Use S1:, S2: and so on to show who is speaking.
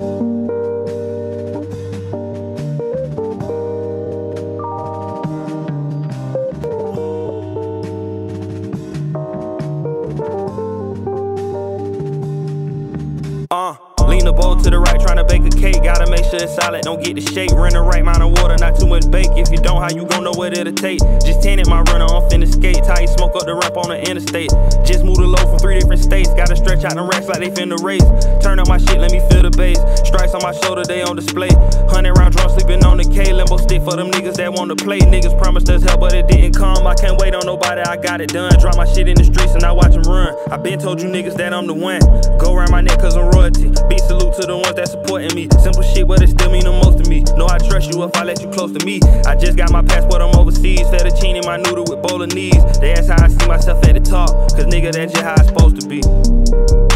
S1: Uh, lean the bowl to the right, trying to cake. Gotta make sure it's solid, don't get the shape. Run the right amount of water, not too much bake. If you don't, how you gon' know what it'll take? Just tinted my runner off in the skates. How you smoke up the ramp on the interstate. Just moved the load from three different states. Gotta stretch out the racks like they finna race. Turn up my shit, let me feel the bass. Stripes on my shoulder, they on display. Hundred round drum sleeping on the K. Limbo stick for them niggas that wanna play. Niggas promised us help, but it didn't come. I can't wait on nobody, I got it done. Drop my shit in the streets and I watch them run. I been told you niggas that I'm the one. Go around my neck cause salute to the ones that supporting me. Simple shit, but it still mean the most to me. Know I trust you if I let you close to me. I just got my passport, I'm overseas. Fettuccine in my noodle with bolognese. They ask how I see myself at the top. Cause nigga, that's just how it's supposed to be.